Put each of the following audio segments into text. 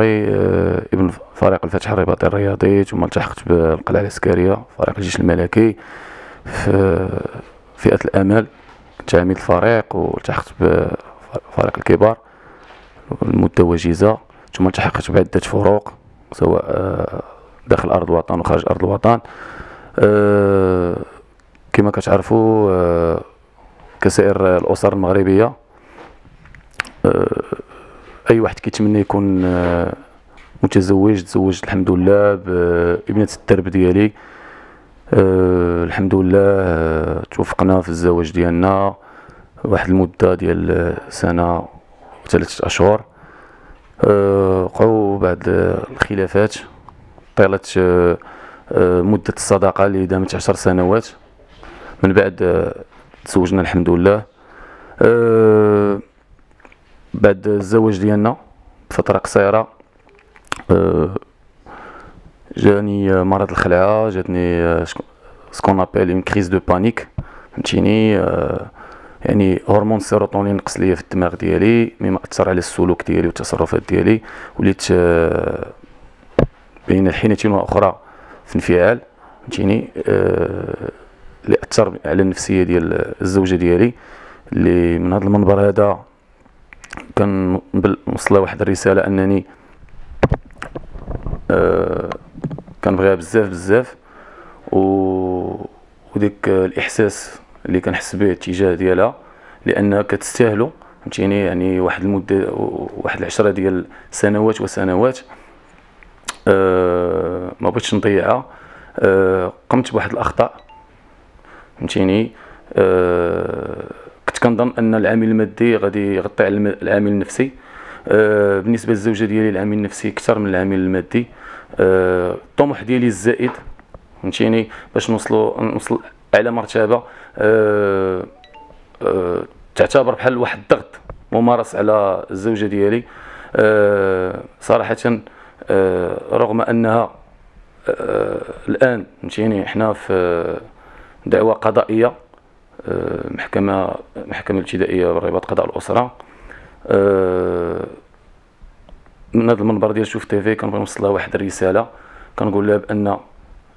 بنوري آه، ابن فريق الفتح الرباطي الرياضي ثم التحقت بالقلعة العسكرية فريق الجيش الملكي في فئة الأمل كنت عميد الفريق والتحقت بفريق الكبار المدة وجيزة ثم التحقت بعدة فروق سواء آه، داخل أرض الوطن وخارج أرض الوطن. آه، كما كتعرفوا كسائر الأسر المغربية أي واحد كيتمنى يكون آه، متزوج تزوجت الحمد لله بابنه الدرب ديالي. أه الحمد لله توفقنا في الزواج ديالنا. واحد المدة ديال سنة وثلاثة أشهر. وقعوا بعد الخلافات طالت مدة الصداقة اللي دامت عشر سنوات. من بعد تزوجنا الحمد لله. بعد الزواج ديالنا بفترة قصيرة آه، جاني مرض الخلعة جاتني ce qu'on appelle une crise de panique فهمتيني؟ آه، يعني هرمون السيروتونين نقص ليا في الدماغ ديالي مما أثر على السلوك ديالي والتصرفات ديالي وليت آه، بين الحينة وأخرى في انفعال فهمتيني؟ اللي أثر على النفسية ديال الزوجة ديالي اللي من هذا المنبر هذا كان وصل واحد الرسالة أنني آه كنبغيها بزاف بزاف. و وديك الإحساس اللي كنحس به الاتجاه ديالها لأنها كتستاهلو. فهمتيني؟ يعني واحد المدة واحد العشرة ديال سنوات وسنوات آه ما بغيتش نضيعها. آه قمت بواحد الأخطاء. فهمتيني؟ آه كنظن أن العامل المادي غادي يغطي على العامل النفسي. آه بالنسبة للزوجة ديالي العامل النفسي أكثر من العامل المادي. آه الطموح ديالي الزائد فهمتيني؟ باش نوصلوا نوصل على مرتبة آه آه تعتبر بحال واحد الضغط ممارس على الزوجة ديالي. آه صراحة آه رغم أنها آه الآن فهمتيني؟ حنا في دعوة قضائية. آه، محكمة محكمة الابتدائية بالرباط قضاء الأسرة. آه، من هذا المنبر ديال شوف تيفي كنبغي نوصل لها واحد الرسالة. كنقول لها بأن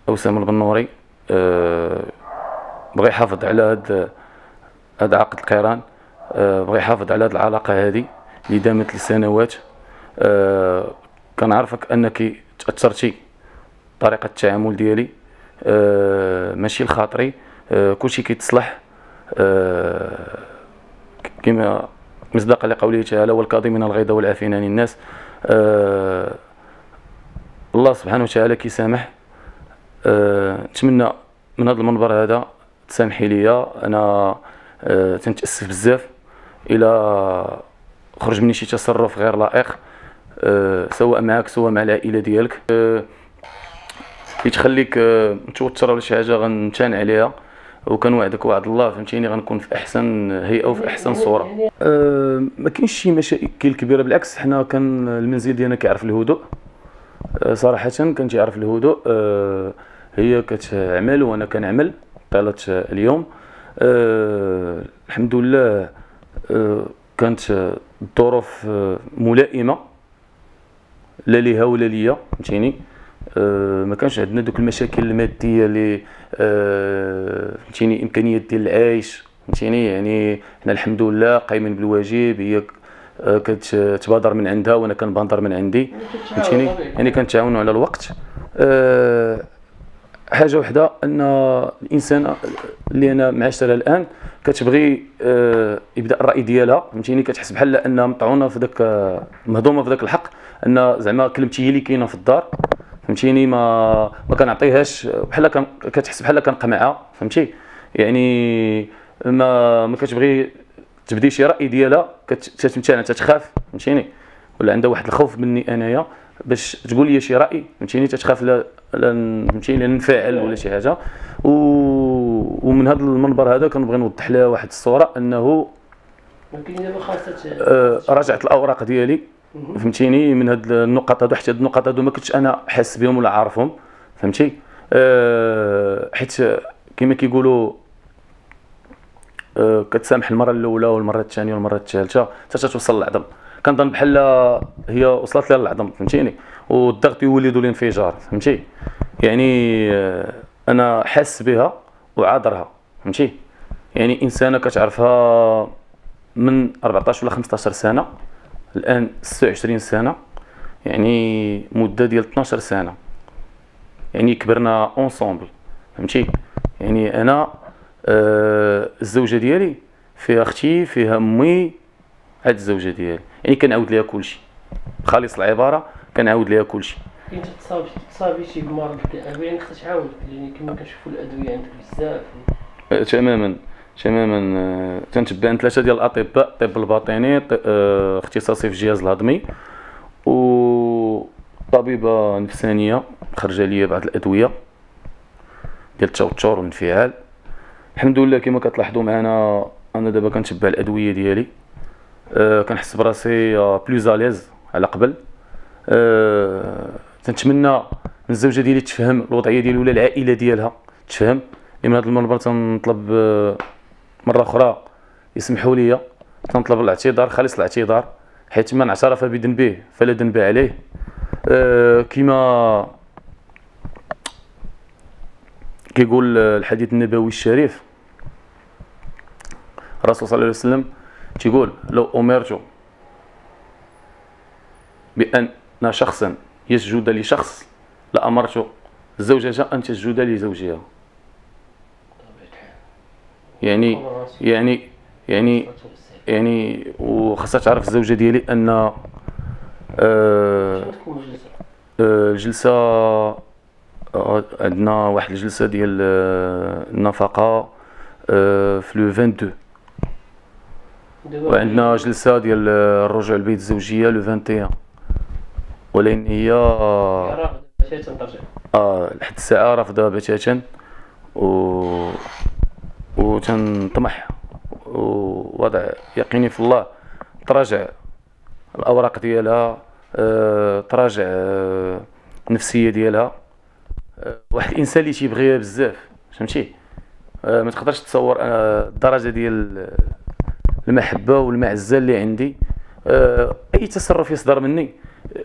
أسامة البنوري آه، بغى يحافظ على هاد هاد عقد القران بغى يحافظ على هاد العلاقة هادي اللي دامت لسنوات. كنعرفك أنك تأثرتي طريقة التعامل ديالي. ماشي لخاطري كلشي كيتصلح. كما مصداقا لقوله تعالى والكاظمين الغيظ والعافين عن الناس. آه، الله سبحانه وتعالى كيسامح. آه، نتمنى من هذا المنبر هذا تسامحي لي أنا تنتأسف بزاف. إلى خرج مني شي تصرف غير لائق. سواء معك سواء مع العائلة ديالك. اللي تخليك متوتر ولا شي حاجة غنمتنع عليها. وكنوعدك وعد الله فهمتيني؟ غنكون في أحسن هيئة وفي أحسن صورة. أه ما كاينش شي مشاكل كبيرة بالعكس حنا كان المنزل ديالنا كيعرف الهدوء. أه صراحة كان تيعرف الهدوء. أه هي كتعمل وأنا كنعمل طيله اليوم. الحمد لله كانت الظروف ملائمة. لا ليها ولا ليا فهمتيني؟ ما كانش عندنا دوك المشاكل المادية اللي أه فهمتيني امكانيات ديال العيش فهمتيني؟ يعني حنا الحمد لله قايمين بالواجب هي أه كتبادر من عندها وأنا كنبادر من عندي فهمتيني؟ يعني كنتعاونوا على الوقت. أه حاجة وحدة أن الإنسان اللي أنا معاشرها الآن كتبغي أه يبدأ الرأي ديالها فهمتيني؟ كتحس بحال انها مطعونة في ذاك مهضومة في ذاك الحق أن زعما كلمتي هي اللي كاينة في الدار. فهمتيني؟ ما ما كنعطيهاش بحال كتحس بحال كنقمعها فهمتي؟ يعني ما ما كتبغي تبدي شي رأي ديالها كتمتنع تتخاف فهمتيني؟ ولا عندها واحد الخوف مني أنايا باش تقول لي شي رأي فهمتيني؟ تتخاف لا فهمتيني؟ ننفعل ولا شي حاجة. و... ومن هذا المنبر هذا كنبغي نوضح لها واحد الصورة أنه آه رجعت الأوراق ديالي. فهمتيني؟ من هاد النقط هادو حتى هاد النقط هادو ما كنتش أنا حاس بهم ولا عارفهم فهمتي؟ أه حيت كما كيقولوا أه كتسامح المرة الأولى والمرة الثانية والمرة الثالثة حتى توصل للعظم. كنظن بحال هي وصلت لها للعظم فهمتيني؟ والضغط يولد الانفجار فهمتي؟ يعني آه، أنا حاس بها وعاذرها فهمتي؟ يعني إنسانة كتعرفها من 14 ولا 15 سنة الآن 26 سنة يعني مدة ديال 12 سنة. يعني كبرنا اونصومبل فهمتي؟ يعني أنا آه الزوجة ديالي فيها أختي فيها أمي هاد الزوجة ديالي. يعني كنعاود ليها كلشي. خالص العبارة كنعاود ليها كلشي. انت تصاب تصابيتي بمرض الكآبة يعني خصك تعاود. يعني كما كنشوفوا الأدوية عندك بزاف. تماما. تماما آه، تنتبع ثلاثة ديال الأطباء الطب الباطني آه، اختصاصي في الجهاز الهضمي وطبيبه نفسانية خرجة لي بعض الأدوية ديال التوتر والانفعال. الحمد لله كما كتلاحظوا معنا أنا دابا كنتبع الأدوية ديالي. أه كنحس براسي آه، بلوز اليز على قبل. أه تنتمنى من الزوجة ديالي تفهم الوضعية ديالي ولا العائلة ديالها تفهم. من هذا المنبر تنطلب آه، مرة أخرى يسمحوا لي تنطلب الاعتذار خالص الاعتذار حيث من اعترف بذنبه فلا ذنب عليه. أه كما كيقول الحديث النبوي الشريف الرسول صلى الله عليه وسلم تيقول لو أمرت بأن شخصا يسجد لشخص لأمرت الزوجة أن تسجد لزوجها. يعني يعني يعني. يعني وخاصها تعرف الزوجة ديالي أن آه تكون الجلسة آه، آه، عندنا واحد الجلسة ديال آه، النفقة آه، في لو 22 دابا وعندنا جلسة ديال آه، الرجوع للبيت الزوجية لو 21 ولكن هي آه، آه لحد الساعة رافضة بتاتا و وتنطمح. ووضع يقيني في الله. تراجع الأوراق ديالها آه تراجع آه النفسية ديالها. آه واحد الإنسان اللي تيبغيها بزاف فهمتي؟ ما تقدرش تصور الدرجة ديال المحبة والمعزة اللي عندي. أي تصرف يصدر مني.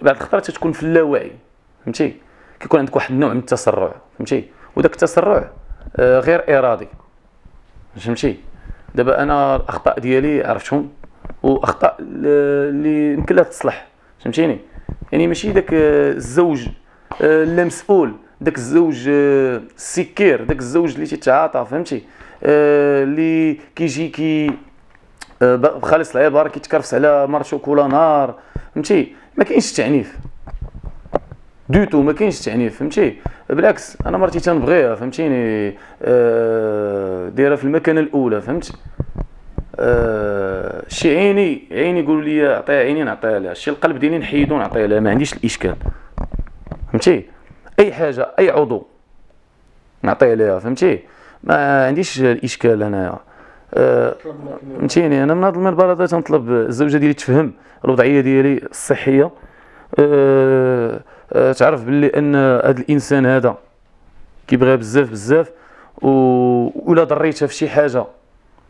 بعد الخطرات تكون في اللاوعي فهمتي؟ كيكون عندك واحد النوع من التسرع فهمتي؟ وداك التسرع غير إرادي. فهمتي؟ دابا أنا الأخطاء ديالي عرفتهم؟ وأخطاء اللي يمكن لها تصلح فهمتيني؟ يعني ماشي داك آه، الزوج آه، لا مسؤول داك الزوج آه، السكير داك الزوج اللي تيتعاطى فهمتي؟ آه، اللي كيجي كي آه، بخالص العبارة كيتكرفس على مرتو كل نهار فهمتي؟ ما كاينش التعنيف du tout ما كاينش التعنيف فهمتي بالعكس أنا مرتي تنبغيها فهمتيني آه، دايره في المكانه الاولى فهمت آه، شي عيني عيني يقولوا لي عطيها عيني نعطيها لها شي القلب ديالي نحيدو نعطيها لها ما عنديش الاشكال فهمتي اي حاجة اي عضو نعطيها لها فهمتي ما عنديش الاشكال انايا آه، فهمتيني أنا من هذا المنبر هذا تنطلب الزوجه ديالي تفهم الوضعيه ديالي الصحيه تعرف باللي أن هذا الإنسان هذا كيبغيها بزاف بزاف و... ولا ضريتها في شي حاجة.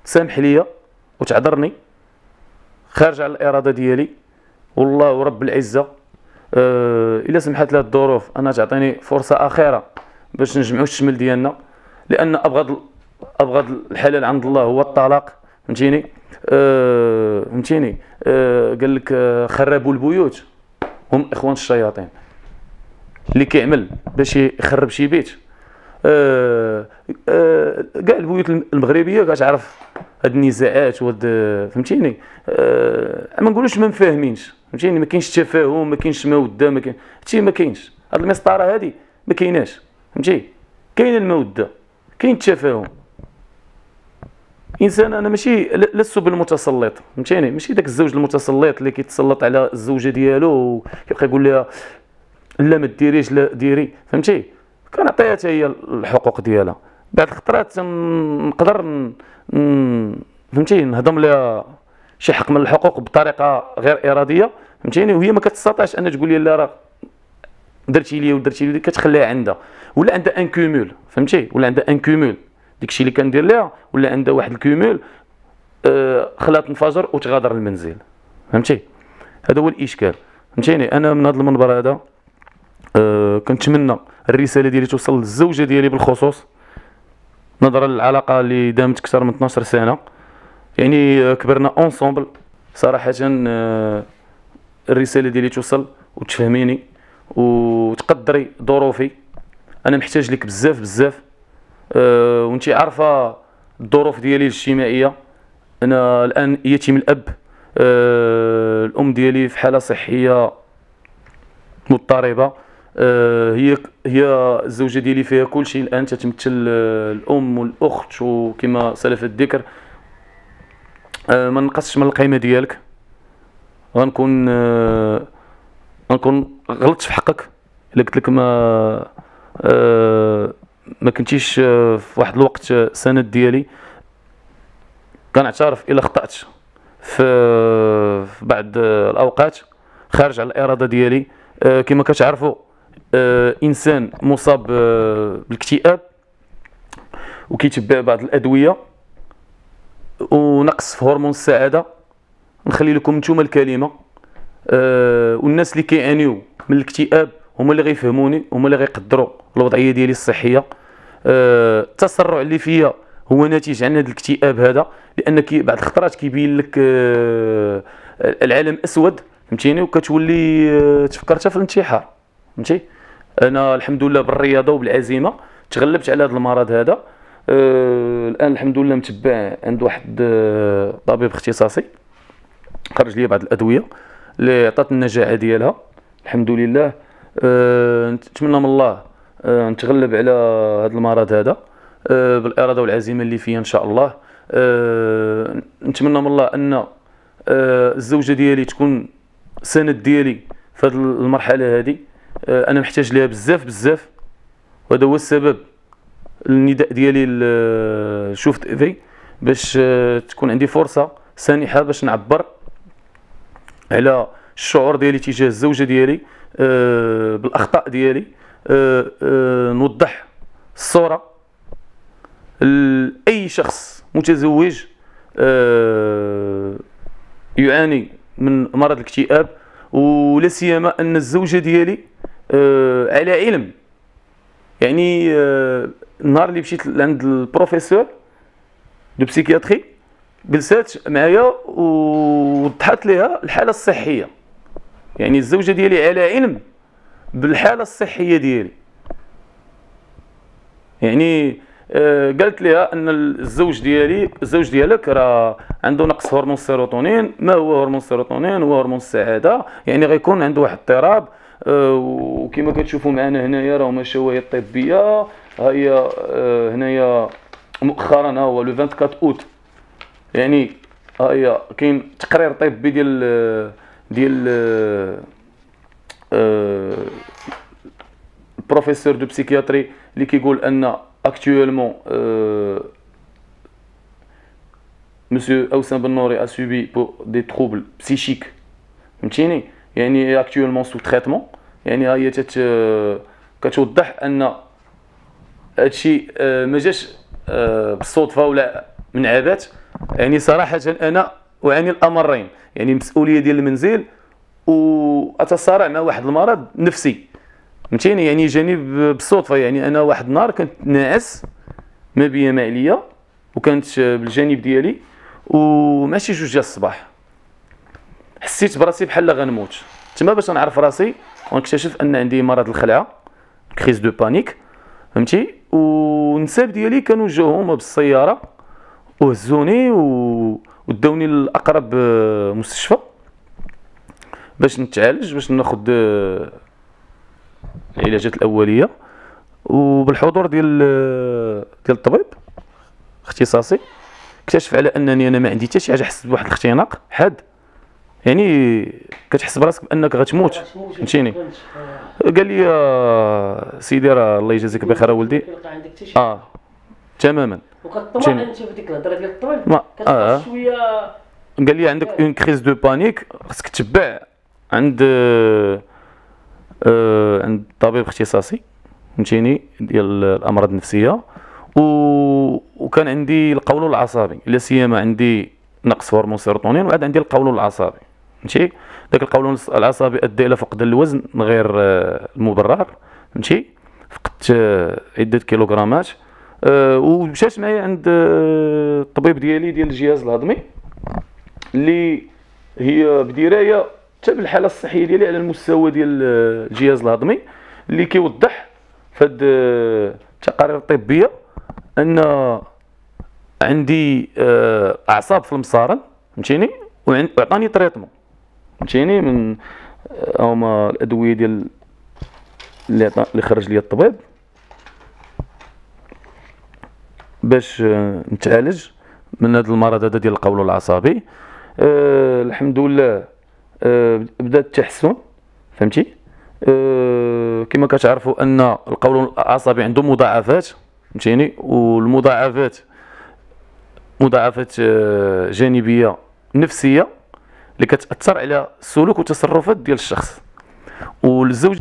تسامح ليا وتعذرني؟ خارج على الإرادة ديالي. والله ورب العزة. أه إلا سمحت لها الظروف أنا تعطيني فرصة أخيرة باش نجمعوا الشمل ديالنا. لأن أبغض أبغض الحلال عند الله هو الطلاق. فهمتيني؟ آه فهمتيني؟ آه قال لك آه خربوا البيوت. هم إخوان الشياطين اللي كيعمل باش يخرب شي بيت. آه آه كاع البيوت المغربية كتعرف هاد النزاعات وهاد فهمتيني؟ آه ما نقولوش ما مفاهمينش فهمتيني؟ ما كاينش تفاهم ما كاينش موده ما كاين هادشي ما كاينش. هاد المسطرة هادي ما كايناش فهمتي؟ كاين الموده كاين التفاهم. إنسان أنا ماشي لست بالمتسلط فهمتيني؟ ماشي داك الزوج المتسلط اللي كيتسلط على الزوجة ديالو وكيبقى يقول لها لا ما ديريش لا ديري فهمتي؟ كنعطيها حتى هي الحقوق ديالها. بعد الخطرات نقدر فهمتي؟ نهضم لها شي حق من الحقوق بطريقة غير إرادية فهمتيني؟ وهي ما كتستطيعش ان تقول لي لا راه درتي لي ودرتي لي كتخليها عندها ولا عندها un cumul فهمتي؟ ولا عندها un cumul داكشي اللي كندير لها ولا عندها واحد ال cumul آه خلات تنفجر وتغادر المنزل. فهمتي؟ هذا هو الإشكال. فهمتيني؟ أنا من هذا المنبر هذا أه كنتمنى الرسالة ديالي توصل للزوجة ديالي بالخصوص نظرا للعلاقة اللي دامت أكثر من 12 سنة. يعني آه، كبرنا ensemble صراحة أه الرسالة ديالي توصل وتفهميني وتقدري ظروفي. أنا محتاج لك بزاف بزاف. أه وانت عارفة الظروف ديالي الاجتماعية. أنا الآن يتيم الأب. أه الأم ديالي في حالة صحية مضطربة. أه هي هي الزوجة ديالي فيها كل شيء. الآن تتمثل الأم والأخت وكما سلف الذكر. ما نقصش من القيمة ديالك. غنكون غنكون غلطت في حقك. إلا قلت لك ما أه ما كنتيش آه، في واحد الوقت سند ديالي. كنعترف إلا خطأت. في بعض الأوقات خارج على الإرادة ديالي. آه، كما كتعرفوا آه، إنسان مصاب بالاكتئاب وكيتبع بعض الأدوية ونقص في هرمون السعادة. نخلي لكم نتوما الكلمة. والناس اللي كيعانيو من الاكتئاب هما اللي غيفهموني هما اللي غيقدروا الوضعية ديالي الصحية. آه، التسرع اللي فيا هو ناتج عن هذا الاكتئاب هذا لأن بعض الخطرات كيبين لك آه، العالم أسود فهمتيني؟ وكتولي آه، تفكر حتى في الانتحار فهمتي؟ أنا الحمد لله بالرياضة وبالعزيمة تغلبت على هذا المرض هذا. أه الآن الحمد لله متبع عند واحد طبيب اختصاصي خرج لي بعض الأدوية اللي عطات النجاعة ديالها. الحمد لله. نتمنى من الله نتغلب على هذا المرض هذا أه بالإرادة والعزيمة اللي فيا إن شاء الله. أه نتمنى من الله أن أه الزوجة ديالي تكون سند ديالي في هذه المرحلة هذه أه أنا محتاج ليها بزاف بزاف. وهذا هو السبب النداء ديالي لشوف تيفي باش أه تكون عندي فرصة سانحة باش نعبر على الشعور ديالي تجاه الزوجة ديالي أه بالأخطاء ديالي. أه أه نوضح الصورة. لاي شخص متزوج أه يعاني من مرض الاكتئاب ولا سيما أن الزوجة ديالي على علم. يعني النهار اللي مشيت عند البروفيسور دو بسيكياتري جلسات معايا ووضحت لها الحالة الصحية. يعني الزوجة ديالي على علم. بالحالة الصحية ديالي. يعني آه قالت لها أن الزوج ديالي الزوج ديالك راه عنده نقص هرمون السيروتونين ما هو هرمون السيروتونين هو هرمون السعادة. يعني غيكون عنده واحد اضطراب. آه وكما كتشوفوا معنا هنايا راهما الشواهد الطبية. ها هي آه هنايا مؤخرا ها هو le 24 أوت. يعني ها هي كاين تقرير طبي ديال ديال ال professeur de psychiatrie اللي كيقول ان actuellement monsieur Hassan Bennouri est suivi pour des troubles psychiques فهمتيني يعني actuellement sous traitement يعني هي تت كتوضح ان هادشي ما جاش بالصدفه ولا من عبث يعني صراحة أنا اعاني الامرين يعني مسؤوليه ديال المنزل واتصارع مع واحد المرض نفسي. فهمتيني؟ يعني جاني بالصدفة. يعني أنا واحد النهار كنت ناعس ما بيا ما عليا وكانت بالجانب ديالي وماشي جوج ديال الصباح. حسيت براسي بحال غنموت. تما باش نعرف راسي ونكتشف أن عندي مرض الخلعه crise de panique. فهمتي؟ والنساب ديالي كانوا جاو هما بالسيارة وهزوني وداوني لأقرب مستشفى. باش نتعالج باش ناخذ آه، العلاجات الأولية. وبالحضور ديال آه، ديال الطبيب اختصاصي اكتشف على أنني أنا ما عندي حتى شي حاجة حسيت بواحد الاختناق حاد. يعني كتحس براسك بأنك غتموت. فهمتيني؟ قال لي سيدي راه الله يجازيك بخير ولدي. آه تماما. وكطمع أنت في ديك الهضرة ديال الطبيب. آه. شوية قال لي عندك une crise de panique خصك تبع عند آه عند طبيب اختصاصي فهمتيني ديال الأمراض النفسية و... وكان عندي القولون العصبي لا سيما عندي نقص هرمون سيروتونين وعاد عندي القولون العصبي فهمتي داك القولون العصبي أدى إلى فقدان الوزن غير آه، المبرر فهمتي فقدت آه، عدة كيلوغرامات أه ومشات معايا عند آه، الطبيب ديالي ديال الجهاز الهضمي اللي هي بدراية حتى بالحالة الصحية ديالي على المستوى ديال الجهاز الهضمي اللي كيوضح في هاد التقارير الطبية أن عندي آه، أعصاب في المصارن فهمتيني؟ وعطاني تريتمون فهمتيني؟ من آه، هما الأدوية ديال اللي اللي خرج لي الطبيب باش آه، نتعالج من هذا المرض هذا ديال القولون العصبي أه الحمد لله بدا التحسن فهمتي؟ أه كما كتعرفوا أن القولون العصبي عنده مضاعفات فهمتيني؟ والمضاعفات مضاعفات آه، جانبية نفسية اللي كتأثر على السلوك والتصرفات ديال الشخص. والزوج